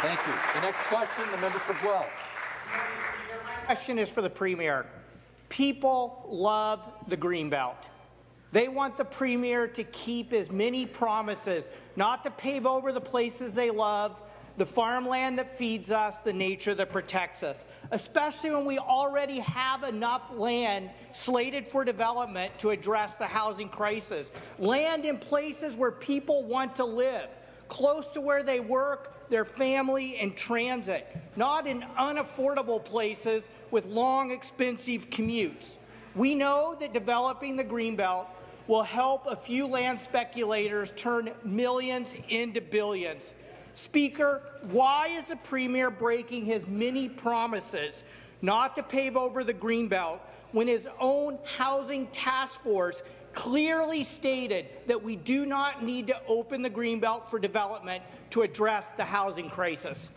Thank you. The next question, the member for Guelph. question is for the Premier. People love the Greenbelt. They want the Premier to keep as many promises, not to pave over the places they love, the farmland that feeds us, the nature that protects us, especially when we already have enough land slated for development to address the housing crisis. Land in places where people want to live, close to where they work, their family, and transit, not in unaffordable places with long, expensive commutes. We know that developing the Greenbelt will help a few land speculators turn millions into billions. Speaker, why is the Premier breaking his many promises not to pave over the Greenbelt when his own housing task force clearly stated that we do not need to open the Greenbelt for development to address the housing crisis?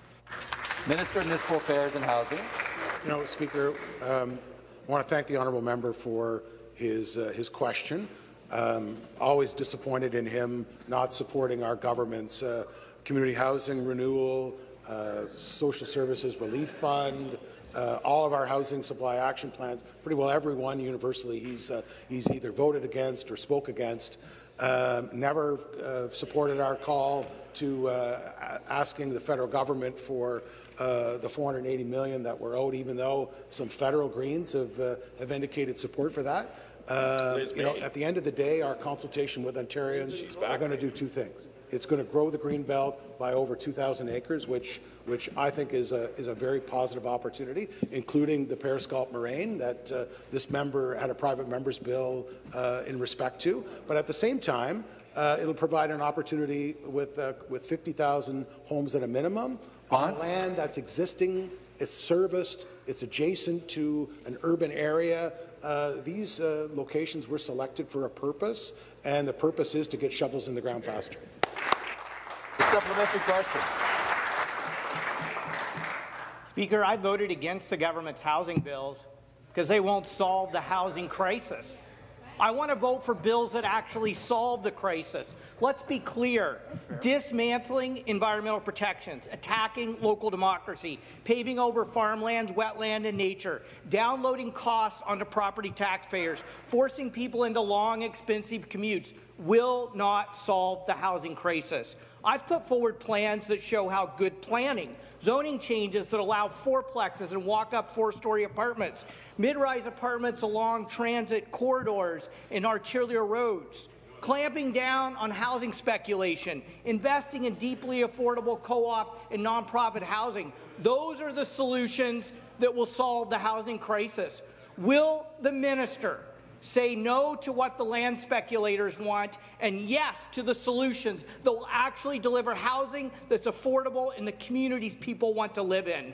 Minister of Municipal Affairs and Housing. You know, Speaker, um, I want to thank the honourable member for his, uh, his question. Um, always disappointed in him not supporting our government's uh, community housing renewal, uh, social services relief fund, uh, all of our housing supply action plans, pretty well everyone universally he's, uh, he's either voted against or spoke against. Um, never uh, supported our call to uh, asking the federal government for uh, the 480 million that we're owed, even though some federal Greens have, uh, have indicated support for that. Uh, you know, at the end of the day, our consultation with Ontarians are going to do two things. It's going to grow the green belt by over 2,000 acres, which, which I think is a, is a very positive opportunity, including the Paris Galt Moraine that uh, this member had a private member's bill uh, in respect to. But at the same time, uh, it'll provide an opportunity with, uh, with 50,000 homes at a minimum on land that's existing, it's serviced, it's adjacent to an urban area. Uh, these uh, locations were selected for a purpose, and the purpose is to get shovels in the ground faster. The supplementary question. Speaker, I voted against the government's housing bills because they won't solve the housing crisis. I want to vote for bills that actually solve the crisis. Let's be clear. Dismantling environmental protections, attacking local democracy, paving over farmlands, wetland and nature, downloading costs onto property taxpayers, forcing people into long, expensive commutes will not solve the housing crisis. I've put forward plans that show how good planning, zoning changes that allow fourplexes and walk-up four-story apartments, mid-rise apartments along transit corridors and arterial roads, clamping down on housing speculation, investing in deeply affordable co-op and nonprofit housing. Those are the solutions that will solve the housing crisis. Will the minister say no to what the land speculators want, and yes to the solutions that will actually deliver housing that's affordable in the communities people want to live in.